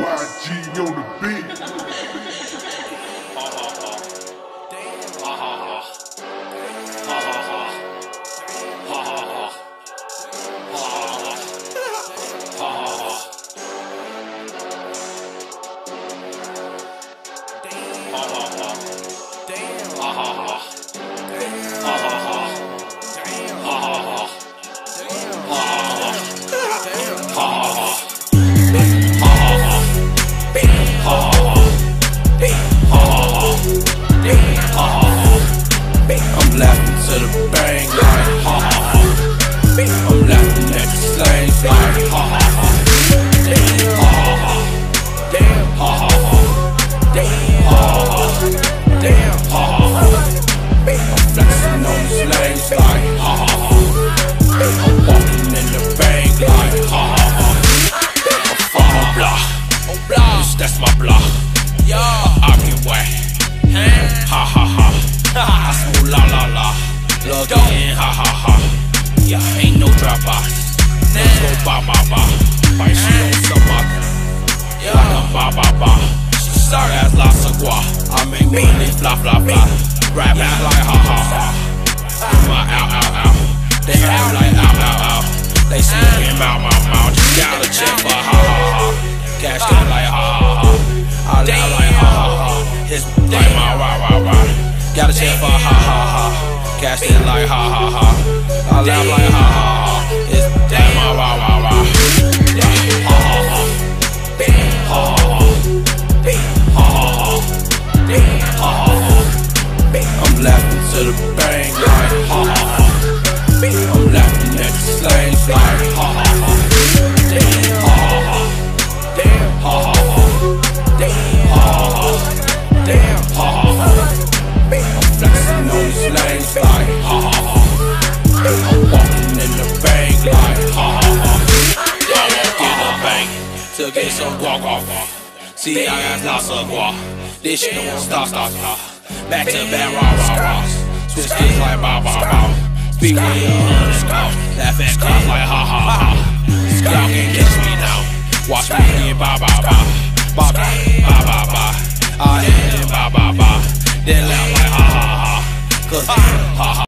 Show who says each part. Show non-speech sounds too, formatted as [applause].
Speaker 1: YG on the beat. [laughs]
Speaker 2: Ha ha ha.
Speaker 3: La la la. Plug in, ha ha ha. Yeah, ain't no drop box. Let's go ba ba ba. Fight on somebody. Like a ba ba ba. Start as la sagua. I make money fly fly fly. Rap out like ha ha ha. My out out out. They have like out out out. They smoking out my mouth. Just got a check for ha ha ha. Cash out like ha ha ha. I like ha ha ha. His like my rah rah rah. Got a check for ha ha ha. Cash in like ha ha ha. I laugh like ha ha ha. It's damn rah rah. Yeah, ha ha ha. Ha ha ha. Ha ha ha. Ha ha ha. I'm laughing to the bang to get some guac off. See, I got lots of guac. This shit don't stop, stop, stop. Back to back, rah, rah, rah. Switch gears like bow, bow, bow. Speak with your hundred scout. Laugh at cops like ha ha ha. Y'all can't catch me now. Watch me get bow, bow, bow. Bow, bow, bow, bow. I it, bow, bow, bow. Then laugh like ha ha ha. Cause ha ha.